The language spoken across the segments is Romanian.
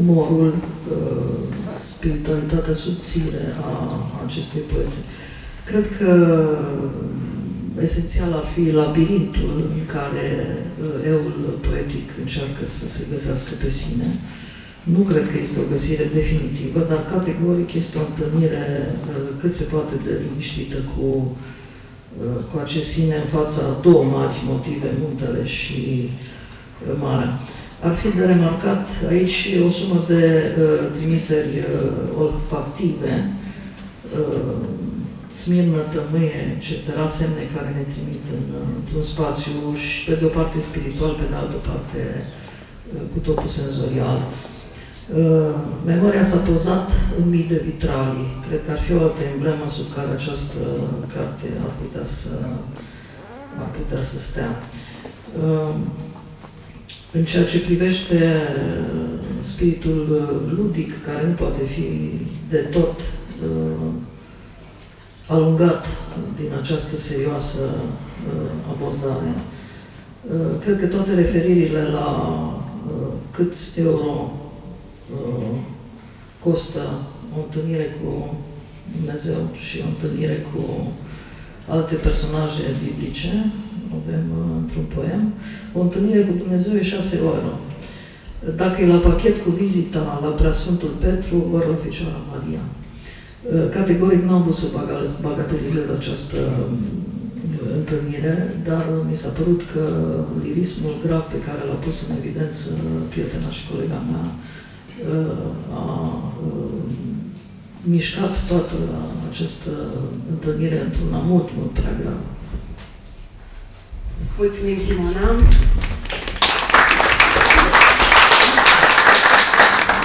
umorul, spiritualitatea subțire a acestui poete. Cred că esențial ar fi labirintul în care eul poetic încearcă să se găsească pe sine. Nu cred că este o găsire definitivă, dar categoric este o întâlnire cât se poate de liniștită cu, cu acest sine în fața două mari motive, muntele și marea. Ar fi de remarcat aici o sumă de uh, trimiteri uh, olfactive, uh, smirnă, tămâie, etc., semne care ne trimit în, într-un spațiu și pe de o parte spiritual, pe de altă parte uh, cu totul senzorial. Uh, memoria s-a pozat în mii de vitralii. Cred că ar fi o altă emblemă sub care această carte ar putea să, ar putea să stea. Uh, în ceea ce privește uh, spiritul uh, ludic, care nu poate fi de tot uh, alungat din această serioasă uh, abordare, uh, cred că toate referirile la uh, câți euro uh, costă o întâlnire cu Dumnezeu și o întâlnire cu alte personaje biblice, avem uh, într-un poem, o întâlnire cu Dumnezeu e 6 euro. Dacă e la pachet cu vizita la Preasfântul Petru, ori la Fecioara Maria. Uh, categoric nu am vrut să bagatelizez această um, întâlnire, dar mi s-a părut că lirismul grav pe care l-a pus în evidență prietena și colega mea uh, a mișcat toată această întâlnire într-una mult, mult prea grav. Mulțumim, Simona.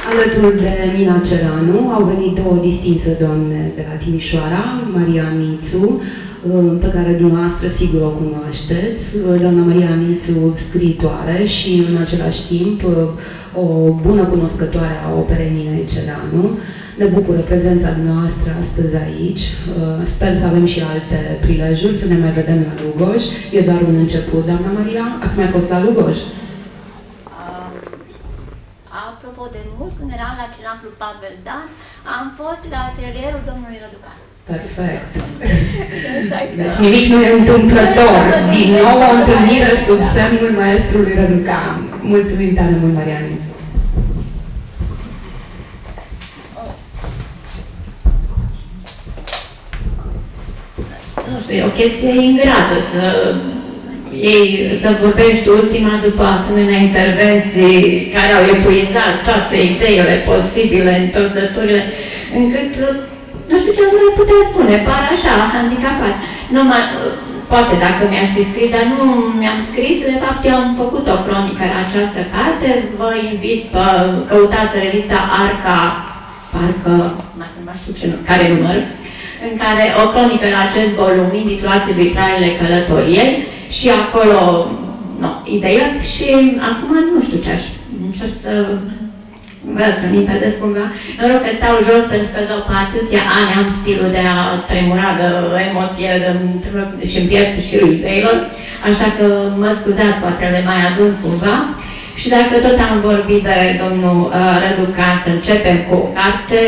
Alături de Mina Ceranu au venit două distinse doamne de la Timișoara, Maria Mițu, pe care dumneavoastră sigur o cunoașteți, doamna Maria Mițu, scriitoare și în același timp o bună cunoscătoare a operei Ninei Ceranu. Ne bucură prezența noastră astăzi aici. Uh, sper să avem și alte prilejuri, să ne mai vedem la Lugoj. E doar un început, doamna Maria. Ați mai fost la Lugoj? Uh, apropo de mult, când eram la Cinamplu Pavel Dan, am fost la atelierul domnului Răducan. Perfect. Deci nimic nu e întâmplător. Din nou o întâlnire sub semnul maestrului Răducan. Mulțumim tare mult, Marianiță. nu știu, e o chestie ingrată să ei, să vorbești ultima după asemenea intervenții care au epuizat toate ideile posibile, întorsăturile, încât nu știu ce vă putea spune, par așa, handicapat. Nu mă, poate dacă mi-aș fi scris, dar nu mi-am scris, de fapt eu am făcut o cronică la această carte, vă invit pe căutați revista Arca, parcă, mai știu ce, care număr, în care o cronică la acest volum intitulat Vitralele călătoriei și acolo no, ideea și acum nu știu ce aș încerc să vă să limpezesc cumva. Noroc că stau jos pentru că după atâția ani am stilul de a tremura de emoție de, și îmi pierd și ideilor, așa că mă scuzați, poate le mai adun cumva. Și dacă tot am vorbit de domnul uh, Răduca, să începem cu o carte,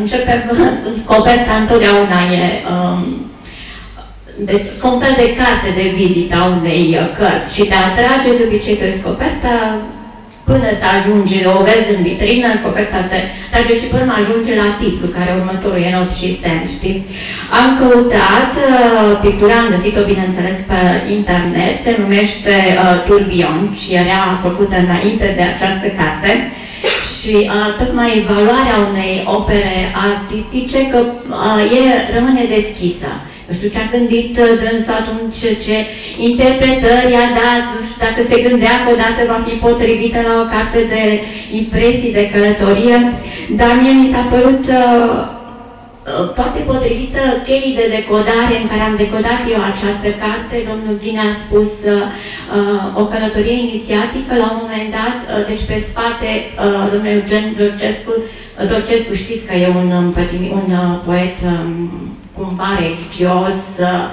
începem, coperta întotdeauna e um, deci, un fel de carte de vizită a unei uh, cărți și te atrage de obicei să coperta până să ajungi, o vezi în vitrină, în coperta te trage și până ajunge la titlu, care următorul e not și stand, știi? Am căutat uh, pictura, am găsit-o, bineînțeles, pe internet, se numește uh, Turbion și era făcută înainte de această carte și uh, tocmai valoarea unei opere artistice că uh, e, rămâne deschisă. Nu știu ce a gândit uh, dânsul atunci, ce interpretări a dat, nu știu dacă se gândea că odată va fi potrivită la o carte de impresii de călătorie, dar mie mi s-a părut uh, foarte uh, potrivită cheii de decodare în care am decodat eu această carte. Domnul Ghine a spus uh, o călătorie inițiatică la un moment dat, uh, deci pe spate uh, domnul Eugen Dorcescu, Dorcescu știți că e un, un uh, poet um, cumva religios, uh,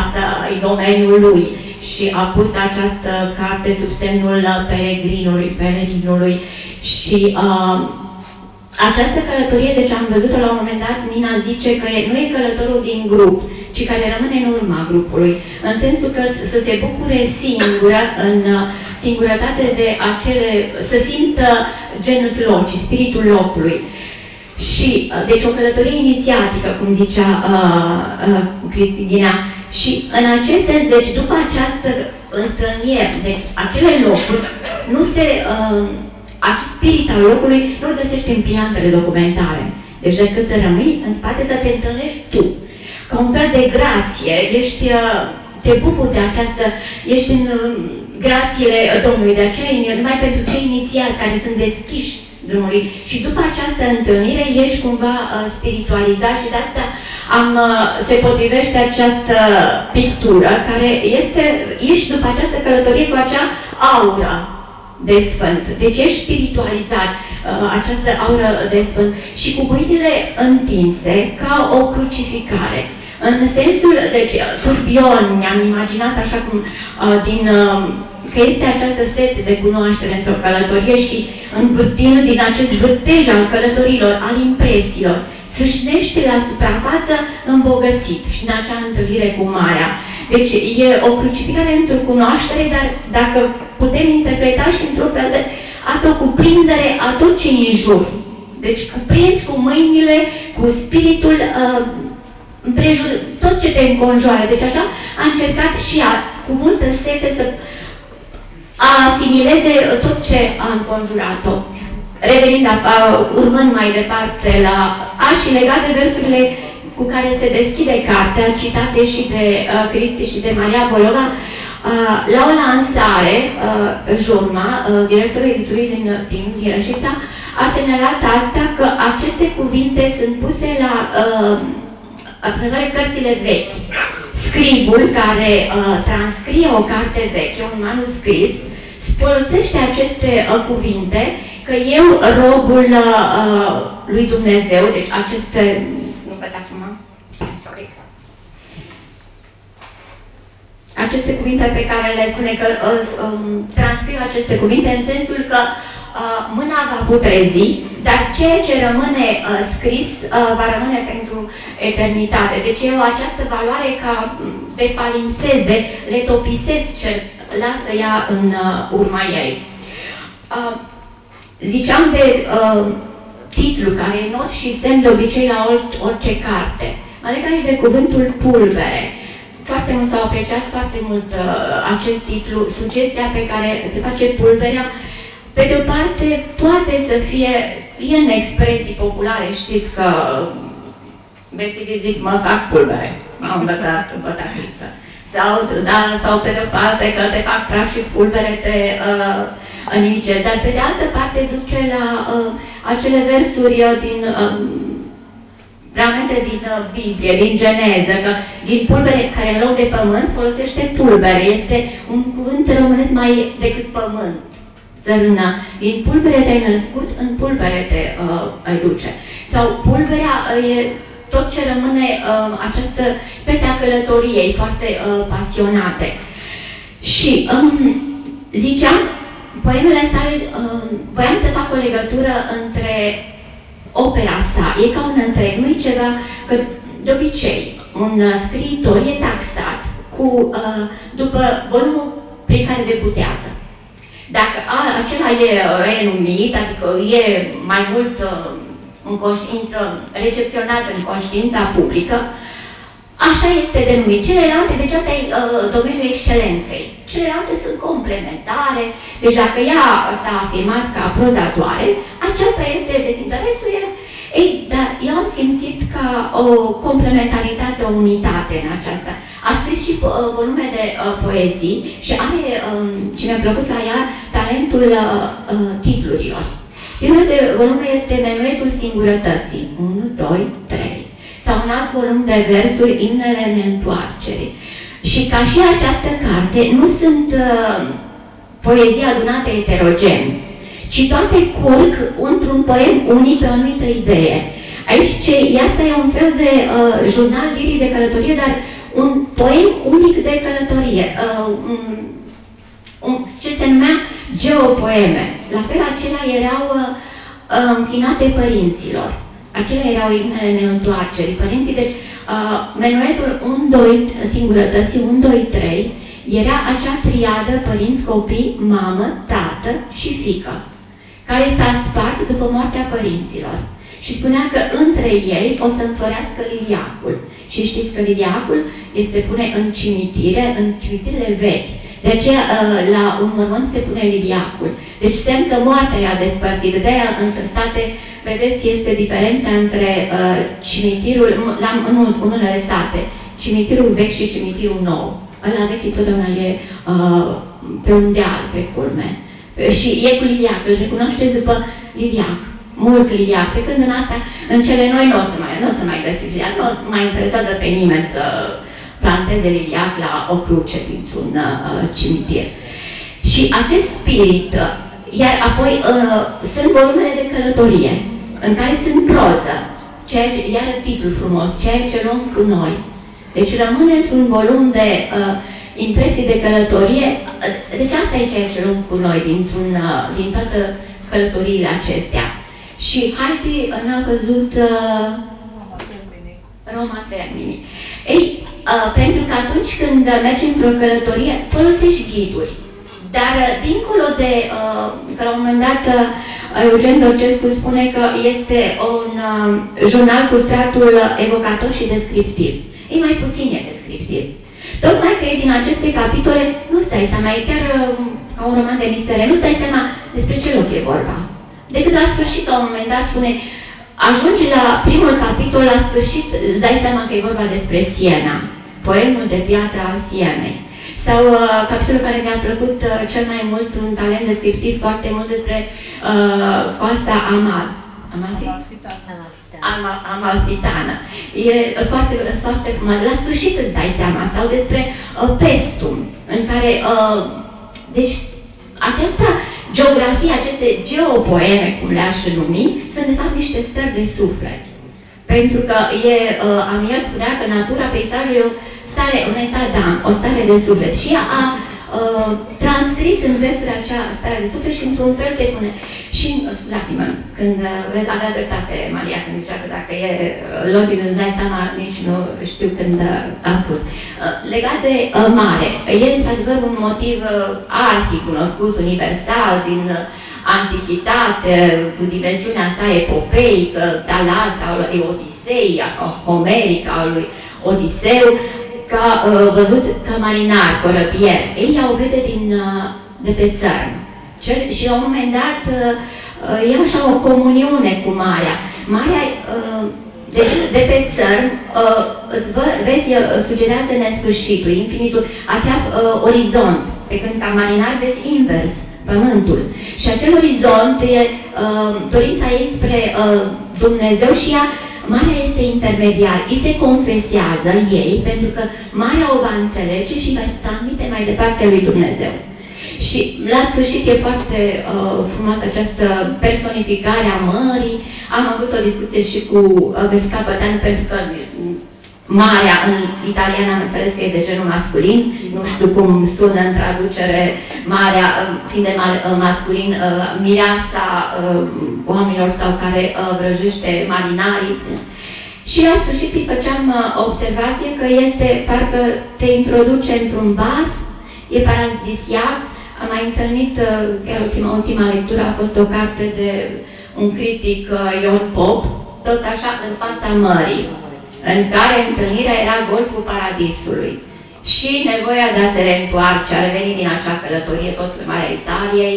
asta e domeniul lui și a pus această carte sub semnul peregrinului, pelerinului Și uh, această călătorie, deci am văzut-o la un moment dat, Nina zice că e, nu e călătorul din grup, ci care rămâne în urma grupului, în sensul că să se bucure singură, în uh, singurătate de acele, să simtă genus loci, spiritul locului. Și, uh, deci o călătorie inițiatică, cum zicea uh, uh, Cristina, și în acest sens, deci după această întâlnire, deci acele locuri, nu se, uh, acest spirit al locului nu-l găsești în piantele documentare. Deci decât să rămâi în spate să te întâlnești tu. Ca un fel de grație, ești, uh, te bucuri de această, ești în uh, grațiile Domnului, de aceea numai pentru cei inițiali care sunt deschiși drumului. Și după această întâlnire ești cumva uh, spiritualizat și de asta am, uh, se potrivește această pictură care este, ești după această călătorie cu acea aură de sfânt. Deci ești spiritualizat, uh, această aură de sfânt și cu mâinile întinse ca o crucificare. În sensul, deci, turbion, mi-am imaginat așa cum uh, din uh, că este această sete de cunoaștere într-o călătorie și învârtind din acest vârtej al călătorilor, al impresiilor, sâșnește la suprafață îmbogățit și în acea întâlnire cu Marea. Deci e o crucificare într-o cunoaștere, dar dacă putem interpreta și într-un fel de o cuprindere a tot ce e în jur. Deci cuprins cu mâinile, cu spiritul uh, împrejur, tot ce te înconjoară. Deci așa a încercat și a, cu multă sete să a asimileze tot ce a înconjurat-o. Revenind, a, a, urmând mai departe la a și legate versurile cu care se deschide cartea, citate și de uh, Cristi și de Maria Bologa, uh, la o lansare, uh, Jurma, uh, directorul editurii din, din Ghirășița, a semnalat asta că aceste cuvinte sunt puse la uh, prezentare cărțile vechi. Scribul care uh, transcrie o carte veche, un manuscris, folosește aceste uh, cuvinte că eu, robul uh, lui Dumnezeu, deci aceste, nu văd acum, sorry, aceste cuvinte pe care le spune că uh, um, transcriu aceste cuvinte în sensul că uh, mâna va putrezi, dar ceea ce rămâne uh, scris uh, va rămâne pentru eternitate. Deci eu această valoare ca de palimpseze, letopisez ce lasă ea în uh, urma ei. Uh, ziceam de uh, titlu care e not și semn de obicei la orice carte. Adică aici de cuvântul pulbere. Foarte mult s-au apreciat foarte mult uh, acest titlu, sugestia pe care se face pulberea. Pe de o parte, poate să fie, e în expresii populare, știți că veți zic, mă fac pulbere, m-am învățat în bătahliță. Sau, da, sau pe de o parte că te fac praf și pulbere, te uh, nimice, dar pe de altă parte duce la uh, acele versuri uh, din uh, realmente din uh, Biblie, din Geneză, că din pulbere care în loc de pământ folosește pulbere, este un cuvânt românesc mai decât pământ. Zărâna. Din pulbere te-ai născut, în pulbere te uh, ai duce. Sau pulberea uh, e tot ce rămâne uh, această petea călătoriei foarte uh, pasionate. Și um, ziceam, poemele sale, uh, voiam să fac o legătură între opera sa, e ca un întreg, nu e ceva, că de obicei un uh, scriitor e taxat cu, uh, după volumul prin care debutează. Dacă a, acela e renumit, adică e mai mult uh, în conștiință, recepționat în conștiința publică, așa este denumit. Celelalte, deci asta e uh, domeniul excelenței. Celelalte sunt complementare, deci dacă ea s-a afirmat ca prozatoare, aceasta este de interesul el. Ei, dar eu am simțit ca o complementaritate, o unitate în aceasta. A scris și uh, volume de uh, poezii și are, uh, ce mi-a plăcut la ea, talentul uh, uh, titlurilor. Primul de volume este Menuetul Singurătății, 1, 2, 3. Sau un alt volum de versuri, Imnele Neîntoarcerii. Și ca și această carte, nu sunt uh, poezii adunate heterogen, ci toate curg într-un poem unic pe o anumită idee. Aici ce, asta e un fel de uh, jurnal liric de călătorie, dar un poem unic de călătorie. Uh, un, un, ce se numea geopoeme. La fel acelea erau uh, închinate părinților. Acelea erau ignele neîntoarcerii. Părinții, deci, uh, menuetul 1, 2, singurătății 1, 2, 3, era acea triadă părinți, copii, mamă, tată și fică, care s-a spart după moartea părinților. Și spunea că între ei o să înflorească liliacul. Și știți că liliacul este pune în cimitire, în cimitirele vechi. De aceea, ă, la un mormânt se pune liliacul. Deci semn că moartea i-a despărtit. De aia, în state, vedeți, este diferența între uh, cimitirul, la, în unele state, cimitirul vechi și cimitirul nou. Ăla vechi totdeauna e uh, pe un deal, pe culme. Și e cu liliac, îl recunoașteți după liliac mult liliac, pe când în asta, în cele noi nu o să mai, nu o să mai găsi liliac, nu o să mai interesează pe nimeni să planteze liliac la o cruce dintr-un uh, cimitir. Și acest spirit, uh, iar apoi uh, sunt volumele de călătorie, în care sunt proză, ceea ce, iar titlul frumos, ceea ce luăm cu noi. Deci rămâne un volum de uh, impresii de călătorie, deci asta e ceea ce luăm cu noi dintr-un, uh, din toate călătoriile acestea. Și Heidi n-a văzut uh, Roma Termini. Ei, uh, pentru că atunci când mergi într-o călătorie, folosești ghiduri. Dar uh, dincolo de, uh, că la un moment dat uh, Eugen Dorcescu spune că este un uh, jurnal cu stratul evocator și descriptiv. Ei, mai puțin e descriptiv. Tocmai că din aceste capitole nu stai seama, e chiar uh, ca un roman de mistere, nu stai seama despre ce loc e vorba decât la sfârșit, la un moment dat, spune, ajungi la primul capitol, la sfârșit, îți dai seama că e vorba despre Siena, poemul de piatră al Sienei. Sau uh, capitolul care mi-a plăcut uh, cel mai mult, un talent descriptiv foarte mult despre uh, coasta Amal. Amal Amalfitană. E foarte, foarte frumos. La sfârșit îți dai seama. Sau despre uh, Pestum, în care, uh, deci, aceasta Geografia, aceste geopoeme, cum le-aș numi, sunt de fapt niște stări de suflet. Pentru că e, uh, Amiel spunea că natura, peisajul e o stare, un etat d'am, o stare de suflet. Și ea a uh, transcris în versul acea stare de suflet și într-un fel te spune. Și, scuzați-mă, când uh, vezi avea dreptate Maria, când zicea că dacă e uh, logic îți dai seama, nici nu știu când uh, am pus. Uh, legat de uh, mare, e într-adevăr un motiv uh, arhi cunoscut, universal, din uh, antichitate, cu dimensiunea sa epopeică, Talas al Odisei, homerică al lui Odiseu, ca uh, văzut ca marinar, corăbier. Ei au vede din, uh, de pe țărm. Și la un moment dat uh, e așa o comuniune cu Marea. Marea, uh, deci de pe țărm, uh, îți vă, vezi, uh, sugerează nesfârșitul, infinitul, acea uh, orizont, pe când ca marinar vezi invers, pământul. Și acel orizont e uh, dorința ei spre uh, Dumnezeu și ea Marea este intermediar, îi se confesează ei, pentru că Marea o va înțelege și va transmite mai departe lui Dumnezeu. Și la sfârșit e foarte uh, frumoasă această personificare a mării. Am avut o discuție și cu uh, Vesca Bătean, pentru că Marea în italiană am înțeles că e de genul masculin, nu știu cum sună în traducere Marea, uh, fiind de uh, masculin, uh, mireasa oamenilor sau care vrăjește marinarii. Și la sfârșit îi făceam observație că este, parcă te introduce într-un vas, e paradisiac, am mai întâlnit, chiar ultima, ultima lectură a fost o carte de un critic, Ion Pop, tot așa în fața mării în care întâlnirea era golful paradisului și nevoia de a se reîntoarce, a revenit din acea călătorie tot spre Marea Italiei,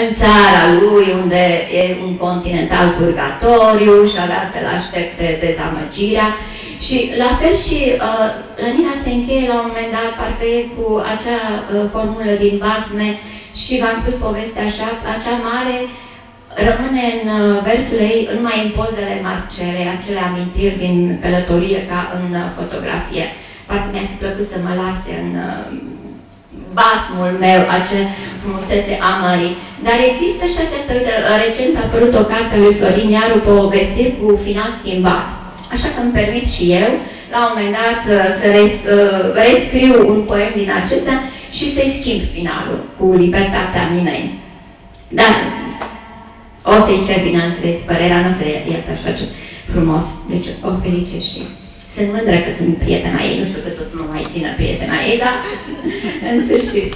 în țara lui, unde e un continental purgatoriu și avea să-l aștepte dezamăgirea. Și la fel și uh, la Nina se încheie la un moment dat, parcă e cu acea uh, formulă din Basme și v-am spus povestea așa, acea mare rămâne în uh, versul ei numai în pozele marcele, acele amintiri din călătorie ca în uh, fotografie. Parcă mi-a fi plăcut să mă lase în uh, basmul meu, acel frumusețe a mării. Dar există și această, uite, recent a apărut o carte a lui Florin Iaru, povestiri cu final schimbat. Așa că îmi permit și eu, la un moment dat, să res, rescriu un poem din acesta și să-i schimb finalul cu libertatea minei. Da, o să-i cer, bineînțeles, părerea noastră, iată așa ce frumos. Deci o felicit și sunt mândră că sunt prietena ei, nu știu cât o să mă mai țină prietena ei, dar în sfârșit.